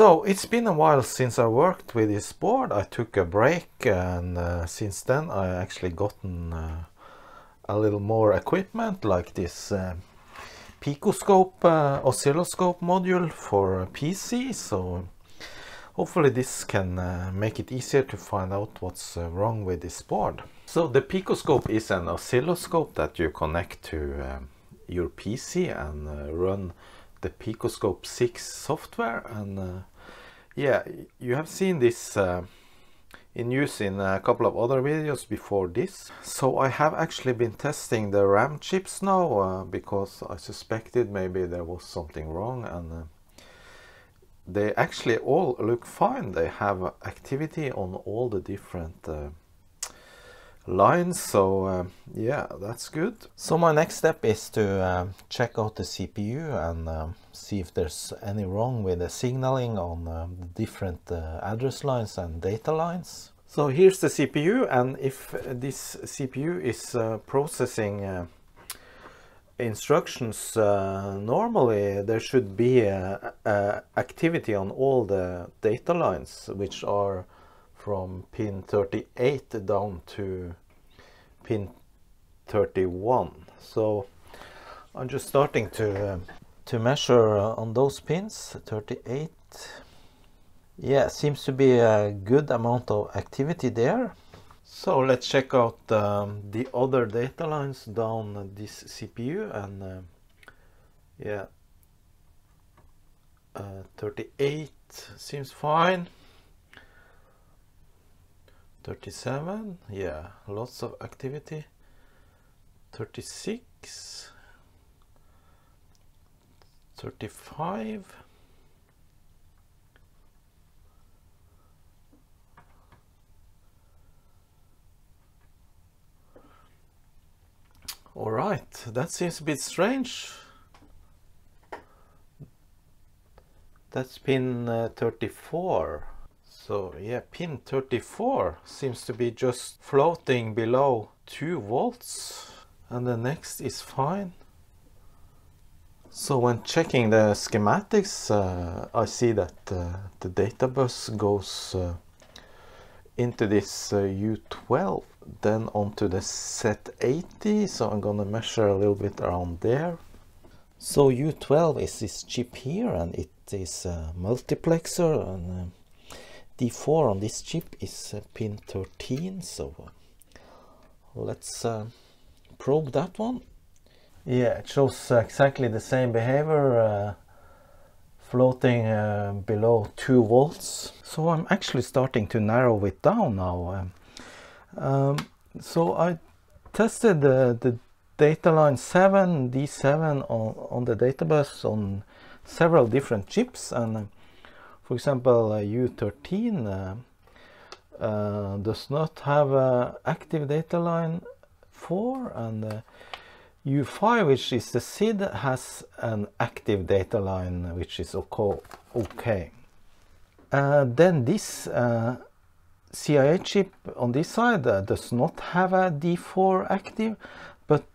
So it's been a while since I worked with this board. I took a break and uh, since then I actually gotten uh, a little more equipment like this uh, picoscope uh, oscilloscope module for PC. So hopefully this can uh, make it easier to find out what's uh, wrong with this board. So the picoscope is an oscilloscope that you connect to um, your PC and run the Picoscope 6 software and uh, yeah you have seen this uh, in use in a couple of other videos before this. So I have actually been testing the RAM chips now uh, because I suspected maybe there was something wrong and uh, they actually all look fine. They have activity on all the different uh, lines so uh, yeah that's good. So my next step is to uh, check out the CPU and uh, see if there's any wrong with the signaling on uh, the different uh, address lines and data lines. So here's the CPU and if this CPU is uh, processing instructions normally there should be activity on all the data lines which are from pin 38 down to pin 31 so I'm just starting to uh, to measure uh, on those pins 38 yeah seems to be a good amount of activity there. So let's check out um, the other data lines down this CPU and uh, yeah. Uh, 38 seems fine 37 yeah lots of activity. 36 35 all right that seems a bit strange. That's pin uh, 34 so yeah, pin 34 seems to be just floating below 2 volts and the next is fine. So when checking the schematics, uh, I see that uh, the data bus goes uh, into this U12, uh, then onto the Z80, so I'm gonna measure a little bit around there. So U12 is this chip here and it is a multiplexer and uh, D4 on this chip is uh, pin 13 so uh, let's uh, probe that one. Yeah it shows exactly the same behavior floating uh, below 2 volts. So I'm actually starting to narrow it down now um, um, so I tested the, the data line 7 D7 on, on the data bus on several different chips and for example, U13 uh, uh, does not have an active data line 4 and U5 which is the SID has an active data line which is okay. Uh, then this uh, CIA chip on this side uh, does not have a D4 active but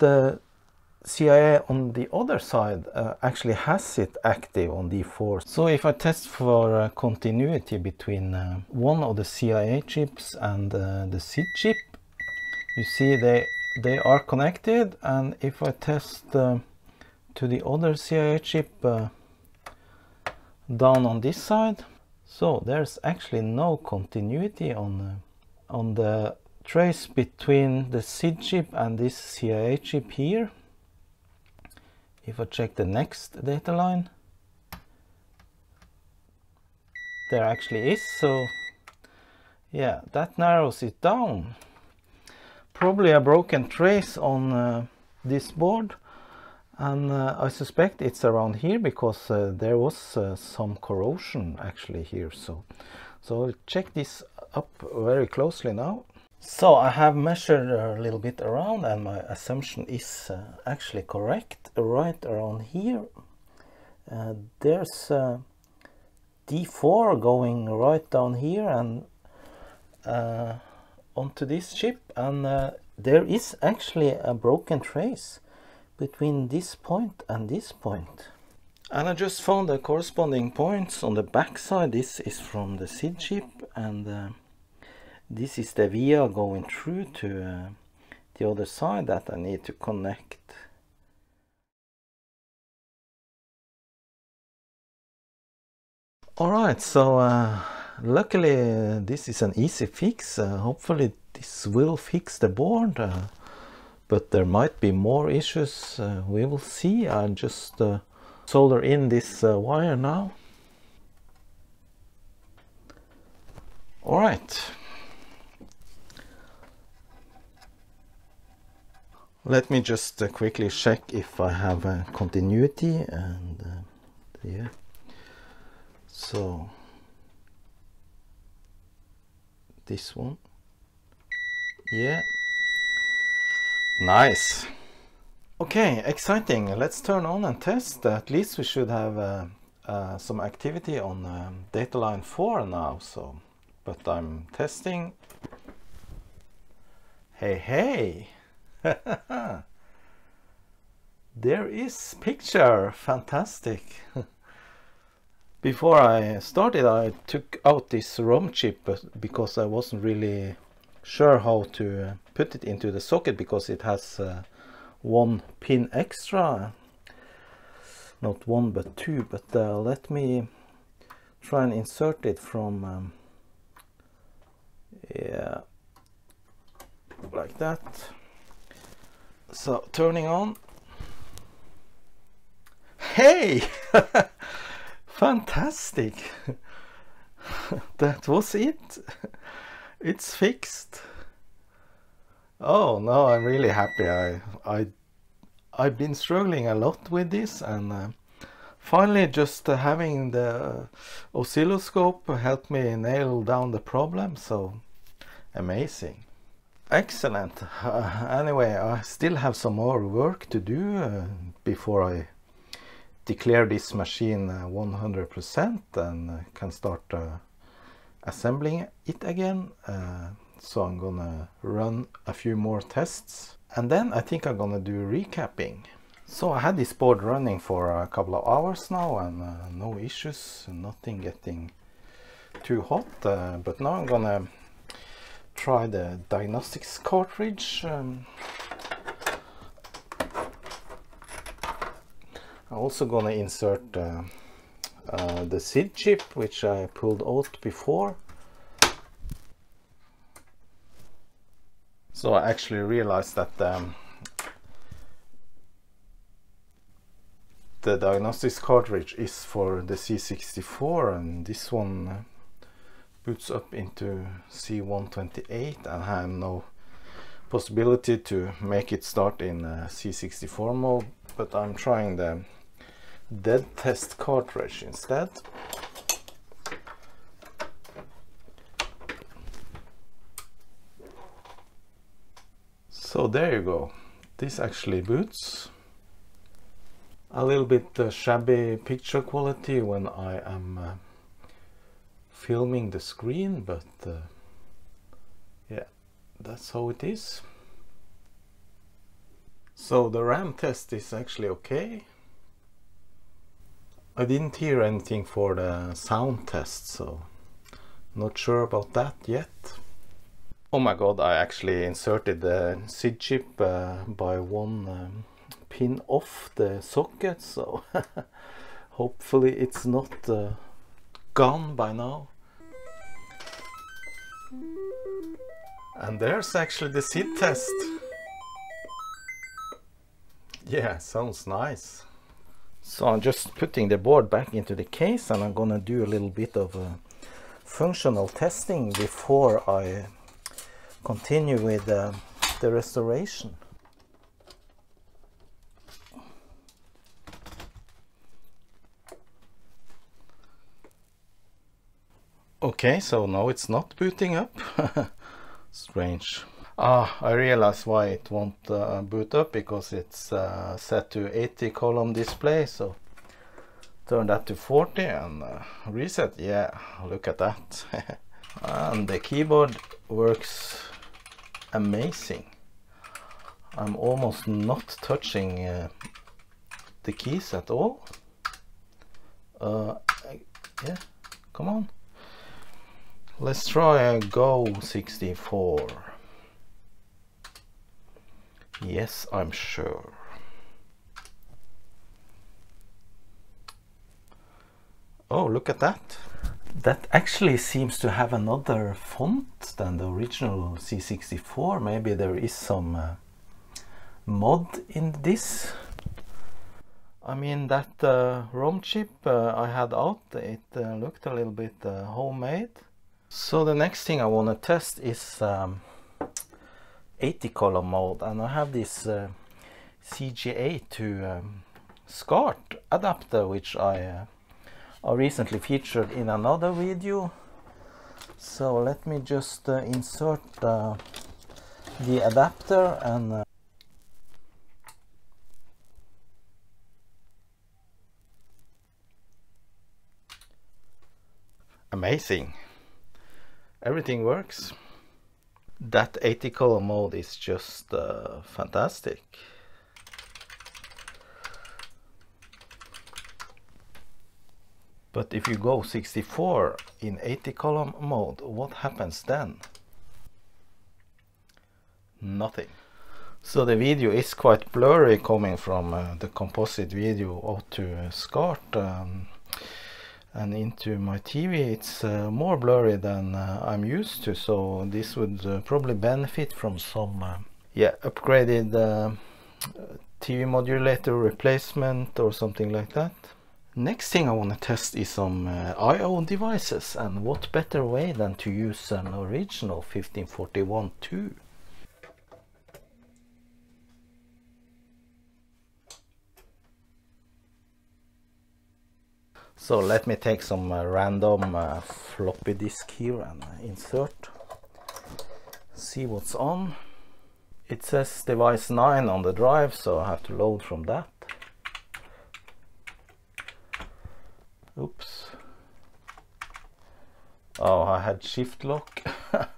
CIA on the other side uh, actually has it active on D4. So if I test for uh, continuity between uh, one of the CIA chips and uh, the SID chip, you see they, they are connected and if I test uh, to the other CIA chip uh, down on this side, so there's actually no continuity on, on the trace between the SID chip and this CIA chip here if I check the next data line there actually is. So yeah that narrows it down. Probably a broken trace on uh, this board. And uh, I suspect it's around here because uh, there was uh, some corrosion actually here. So so I'll check this up very closely now so I have measured a little bit around and my assumption is uh, actually correct. Right around here uh, there's uh, D4 going right down here and uh, onto this chip and uh, there is actually a broken trace between this point and this point. And I just found the corresponding points on the back side. This is from the SID chip and uh, this is the via going through to uh, the other side that I need to connect. Alright, so uh, luckily uh, this is an easy fix. Uh, hopefully this will fix the board. Uh, but there might be more issues. Uh, we will see. I'll just solder in this wire now. Alright. Let me just uh, quickly check if I have a continuity and uh, yeah. So this one. Yeah. Nice. Okay, exciting. Let's turn on and test. At least we should have uh, uh, some activity on um, data line 4 now. So, but I'm testing. Hey, hey. there is picture. Fantastic. Before I started I took out this ROM chip because I wasn't really sure how to put it into the socket because it has uh, one pin extra. Not one but two but uh, let me try and insert it from um, yeah like that so turning on. Hey! Fantastic! that was it. It's fixed. Oh no, I'm really happy. I I I've been struggling a lot with this and uh, finally just uh, having the oscilloscope helped me nail down the problem so amazing Excellent. Uh, anyway, I still have some more work to do uh, before I declare this machine 100% uh, and uh, can start uh, assembling it again. so I'm gonna run a few more tests and then I think I'm gonna do recapping. So I had this board running for a couple of hours now and no issues, nothing getting too hot, but now I'm gonna try the diagnostics cartridge. Um, I'm also gonna insert uh, uh, the SID chip which I pulled out before. So I actually realized that um, the diagnostics cartridge is for the C64 and this one boots up into C128 and I have no possibility to make it start in uh, C64 mode but I'm trying the dead test cartridge instead. So there you go. This actually boots. A little bit uh, shabby picture quality when I am uh, filming the screen but uh, yeah that's how it is. So the RAM test is actually okay. I didn't hear anything for the sound test so not sure about that yet. Oh my god I actually inserted the SID chip uh, by one um, pin off the socket so hopefully it's not uh, gone by now And there's actually the SID test. Yeah, sounds nice. So I'm just putting the board back into the case and I'm gonna do a little bit of uh, functional testing before I continue with uh, the restoration. Okay, so now it's not booting up. strange. Ah I realize why it won't uh, boot up because it's uh, set to 80 column display so turn that to 40 and uh, reset. Yeah look at that. And the keyboard works amazing. I'm almost not touching uh, the keys at all. Uh, yeah, come on. Let's try a Go 64. Yes, I'm sure. Oh, look at that. That actually seems to have another font than the original C64. Maybe there is some uh, mod in this. I mean that uh, ROM chip uh, I had out, it uh, looked a little bit uh, homemade. So the next thing I want to test is um, 80 column mode and I have this uh, CGA to um, SCART adapter which I, I recently featured in another video. So let me just insert the adapter and amazing. Everything works. That 80 column mode is just uh, fantastic. But if you go 64 in 80 column mode, what happens then? Nothing. So the video is quite blurry coming from uh, the composite video out to SCART. Um, and into my TV it's uh, more blurry than uh, I'm used to so this would uh, probably benefit from some uh, yeah upgraded uh, TV modulator replacement or something like that. Next thing I want to test is some uh, I.O. devices and what better way than to use an original 1541 2 So let me take some uh, random uh, floppy disk here and uh, insert. See what's on. It says device 9 on the drive, so I have to load from that. Oops. Oh, I had shift lock.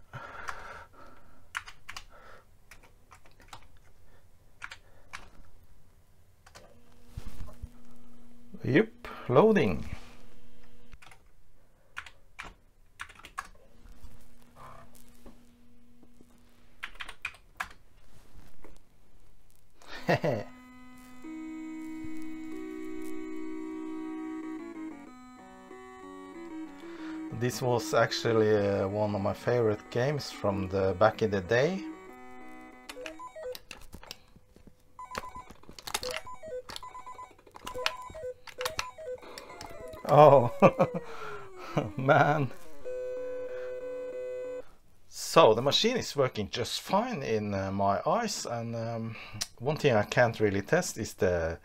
yep, loading. This was actually uh, one of my favorite games from the back in the day. Oh, man. So the machine is working just fine in uh, my eyes and um, one thing I can't really test is the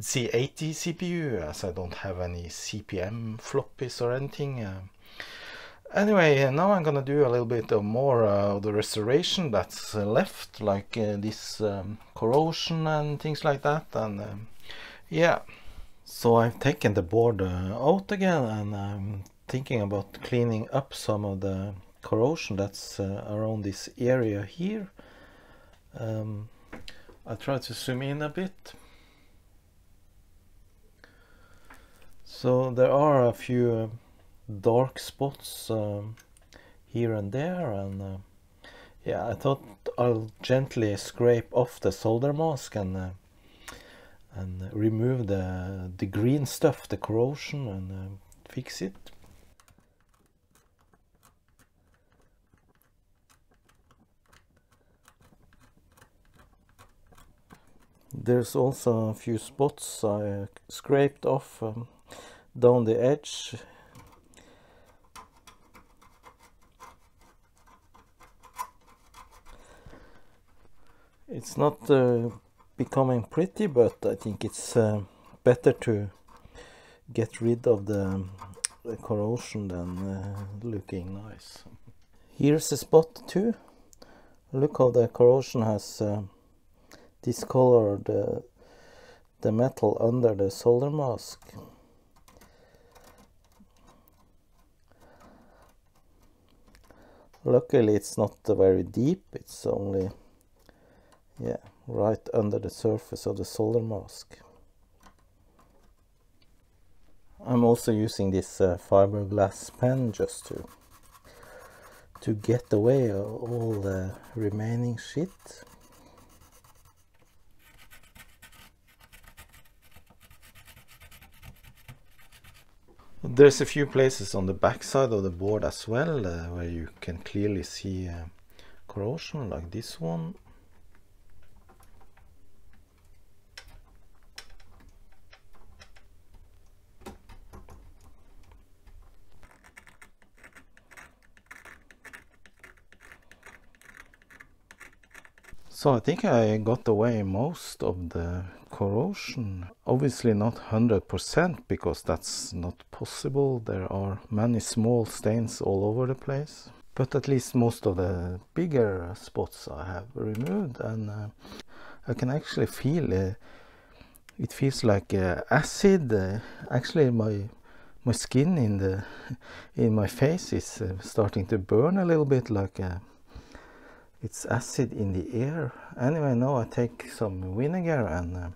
Z80 CPU as I don't have any CP/M floppies or anything. Uh, anyway, now I'm gonna do a little bit of more uh, of the restoration that's uh, left like uh, this um, corrosion and things like that and um, yeah. So I've taken the board uh, out again and I'm thinking about cleaning up some of the corrosion that's uh, around this area here. Um, I try to zoom in a bit. So there are a few uh, dark spots um, here and there and uh, yeah I thought I'll gently scrape off the solder mask and uh, and remove the the green stuff the corrosion and uh, fix it There's also a few spots I scraped off um, down the edge. It's not uh, becoming pretty, but I think it's uh, better to get rid of the, the corrosion than uh, looking nice. Here's a spot too. Look how the corrosion has uh, discolor the, the metal under the solder mask. Luckily it's not very deep, it's only yeah, right under the surface of the solder mask. I'm also using this uh, fiberglass pen just to to get away all the remaining shit. There's a few places on the back side of the board as well uh, where you can clearly see uh, corrosion like this one So I think I got away most of the corrosion. Obviously not 100% because that's not possible. There are many small stains all over the place. But at least most of the bigger spots I have removed and uh, I can actually feel uh, it feels like uh, acid. Uh, actually my my skin in the in my face is uh, starting to burn a little bit like it's acid in the air. Anyway now I take some vinegar and uh,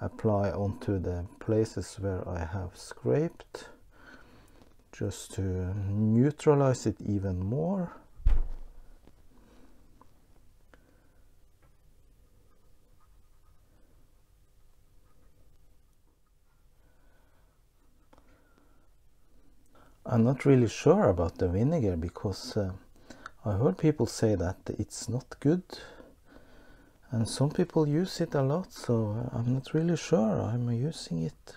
apply onto the places where I have scraped just to neutralize it even more. I'm not really sure about the vinegar because uh, I heard people say that it's not good and some people use it a lot so I'm not really sure I'm using it.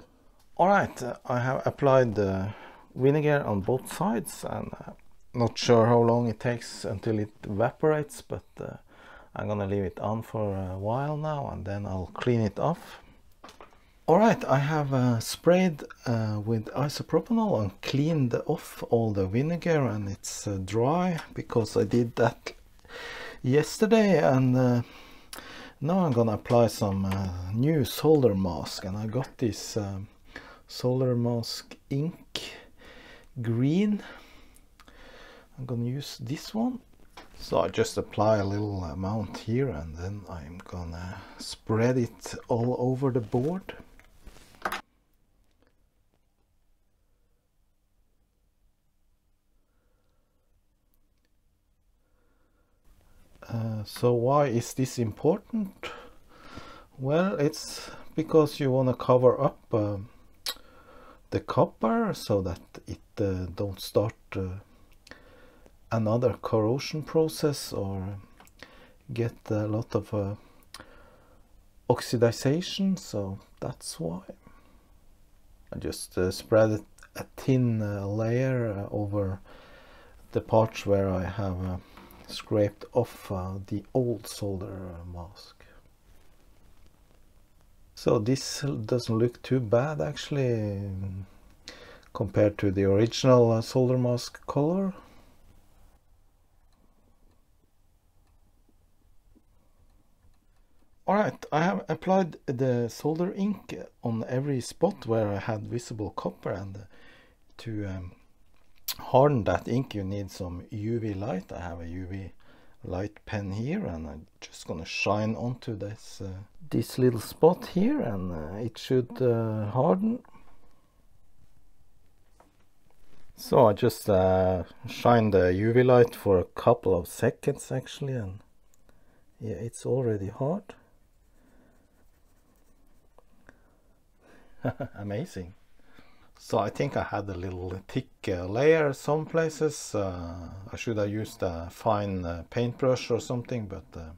Alright, I have applied the vinegar on both sides and uh, not sure how long it takes until it evaporates but uh, I'm gonna leave it on for a while now and then I'll clean it off. Alright, I have uh, sprayed uh, with isopropanol and cleaned off all the vinegar and it's uh, dry because I did that yesterday and uh, now I'm gonna apply some uh, new solder mask and I got this um, solder mask ink green. I'm gonna use this one. So I just apply a little amount here and then I'm gonna spread it all over the board. Uh, so why is this important? Well, it's because you want to cover up uh, the copper so that it uh, don't start uh, another corrosion process or get a lot of uh, oxidization. So that's why. I just spread a thin layer over the parts where I have scraped off uh, the old solder mask. So this doesn't look too bad actually compared to the original uh, solder mask color. Alright, I have applied the solder ink on every spot where I had visible copper and to um, harden that ink you need some UV light. I have a UV light pen here and I'm just gonna shine onto this uh, this little spot here and uh, it should uh, harden. So I just uh, shine the UV light for a couple of seconds actually and yeah it's already hard. Amazing. So I think I had a little thick uh, layer some places. Uh, I should have used a fine uh, paintbrush or something, but uh,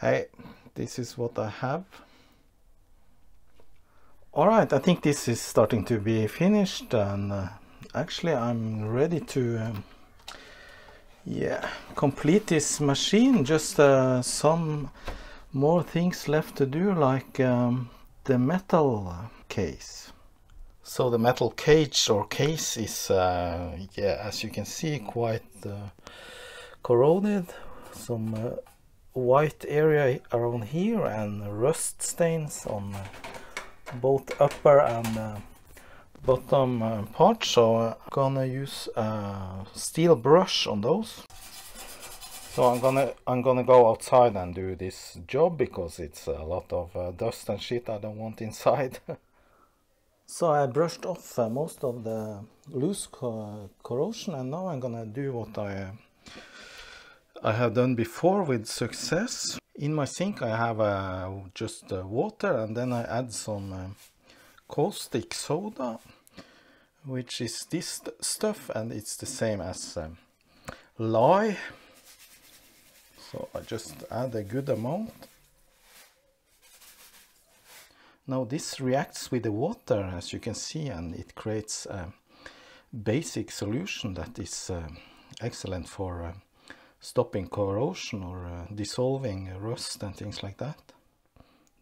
hey, this is what I have. Alright, I think this is starting to be finished and uh, actually I'm ready to um, yeah, complete this machine. Just uh, some more things left to do like um, the metal case. So the metal cage or case is, uh, yeah, as you can see, quite uh, corroded. Some uh, white area around here and rust stains on uh, both upper and uh, bottom uh, part. So I'm gonna use a steel brush on those. So I'm gonna I'm gonna go outside and do this job because it's a lot of dust and shit I don't want inside. So I brushed off uh, most of the loose co corrosion and now I'm gonna do what I I have done before with success. In my sink I have uh, just uh, water and then I add some uh, caustic soda which is this stuff and it's the same as um, lye. So I just add a good amount. Now this reacts with the water as you can see and it creates a basic solution that is uh, excellent for uh, stopping corrosion or uh, dissolving rust and things like that.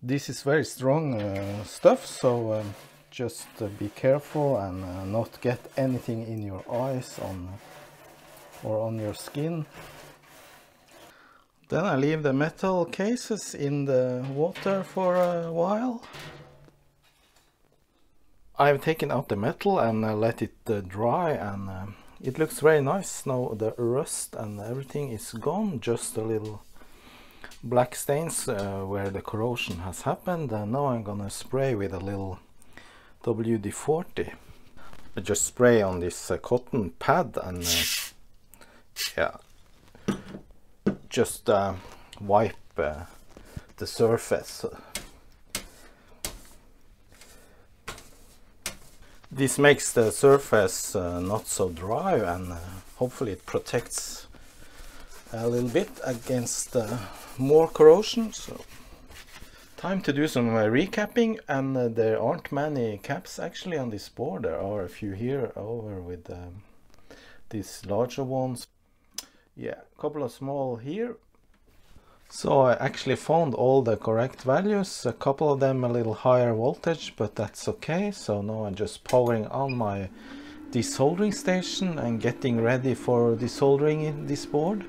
This is very strong uh, stuff so um, just uh, be careful and uh, not get anything in your eyes on or on your skin. Then I leave the metal cases in the water for a while. I've taken out the metal and uh, let it uh, dry and uh, it looks very nice. Now the rust and everything is gone just a little black stains uh, where the corrosion has happened. And now I'm gonna spray with a little WD-40 I just spray on this uh, cotton pad and uh, yeah just wipe the surface This makes the surface uh, not so dry and uh, hopefully it protects a little bit against uh, more corrosion. So time to do some uh, recapping and uh, there aren't many caps actually on this board. There are a few here over with um, these larger ones. Yeah, a couple of small here so I actually found all the correct values, a couple of them a little higher voltage, but that's okay. So now I'm just powering on my desoldering station and getting ready for desoldering this board.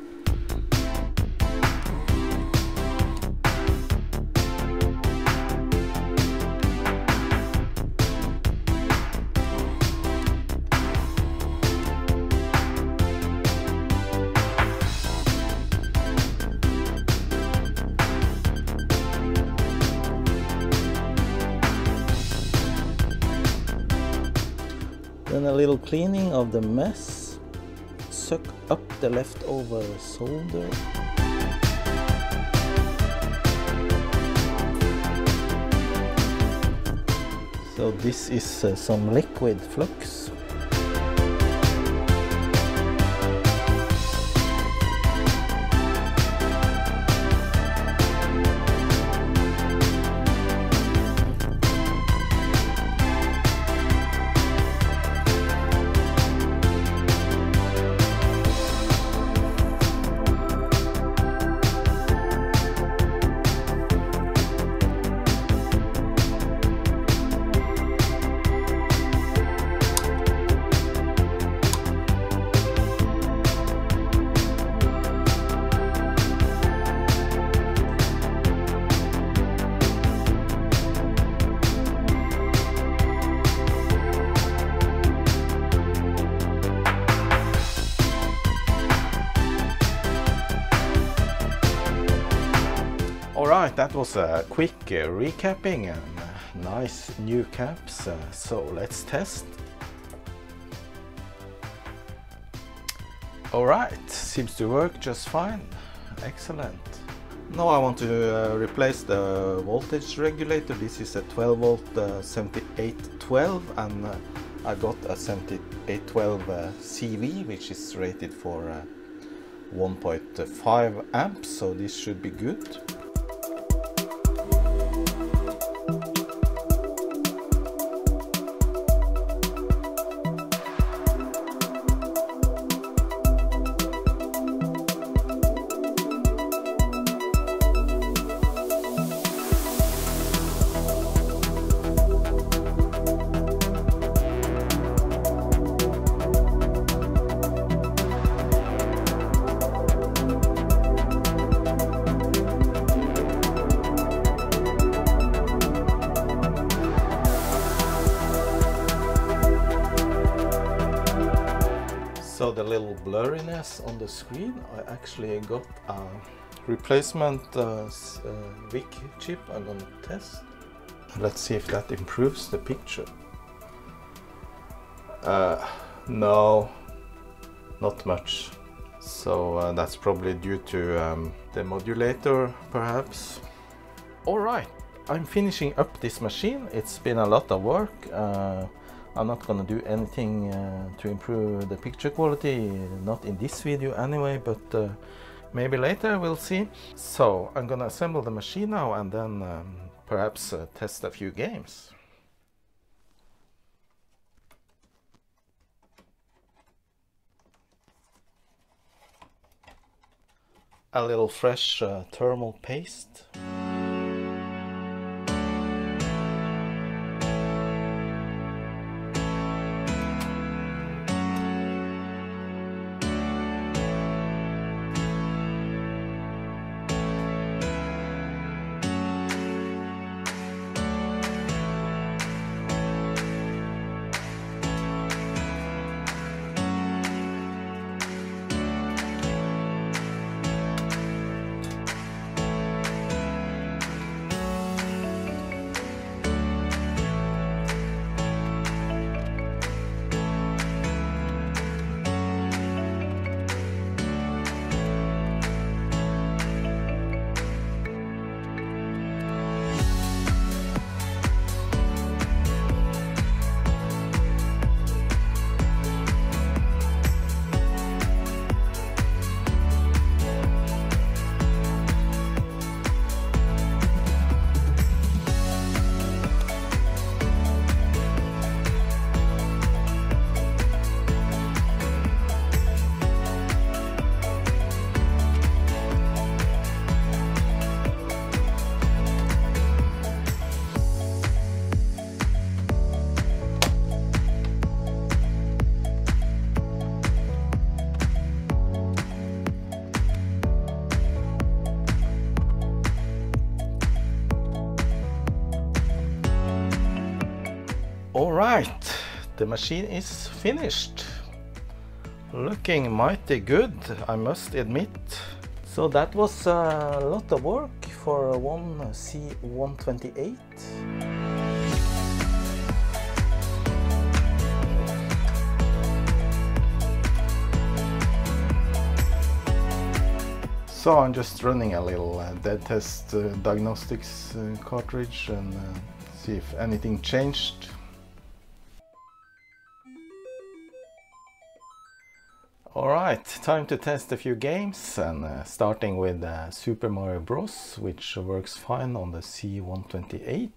Little cleaning of the mess. Suck up the leftover solder. So this is uh, some liquid flux Alright, that was a quick uh, recapping and uh, nice new caps, uh, so let's test. Alright, seems to work just fine, excellent. Now I want to uh, replace the voltage regulator, this is a 12 volt uh, 7812 and uh, I got a 7812 CV which is rated for 1.5 amps, so this should be good. Blurriness on the screen, I actually got a replacement uh, uh, chip I'm gonna test. Let's see if that improves the picture. Uh, no, not much. So uh, that's probably due to um, the modulator perhaps. Alright, I'm finishing up this machine. It's been a lot of work. Uh, I'm not gonna do anything uh, to improve the picture quality, not in this video anyway, but uh, maybe later we'll see. So I'm gonna assemble the machine now and then um, perhaps uh, test a few games. A little fresh uh, thermal paste. Machine is finished. Looking mighty good, I must admit. So that was a lot of work for one C128. So I'm just running a little uh, dead test uh, diagnostics uh, cartridge and uh, see if anything changed. Alright, time to test a few games and uh, starting with uh, Super Mario Bros which works fine on the C128.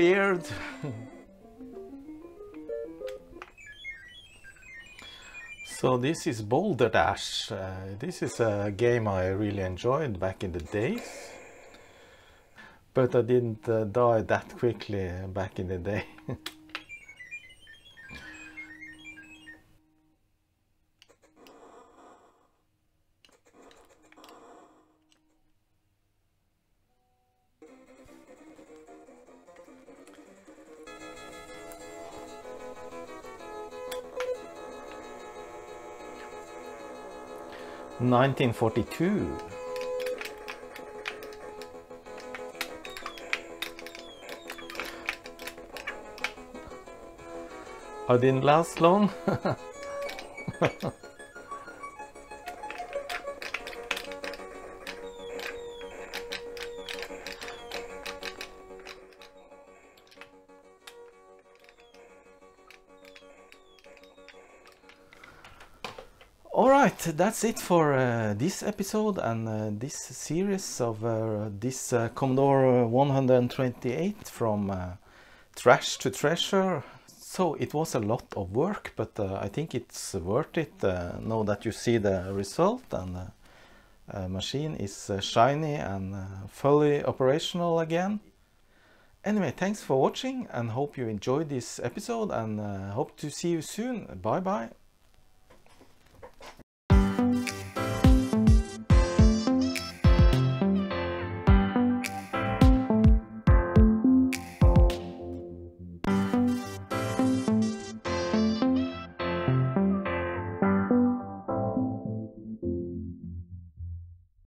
Cleared. so this is Boulder Dash. Uh, this is a game I really enjoyed back in the days. But I didn't uh, die that quickly back in the day. Nineteen forty two. I didn't last long. Alright, that's it for uh, this episode and uh, this series of uh, this uh, Commodore 128 from uh, trash to treasure. So it was a lot of work, but uh, I think it's worth it now that you see the result and the machine is shiny and fully operational again. Anyway, thanks for watching and hope you enjoyed this episode and hope to see you soon. Bye bye.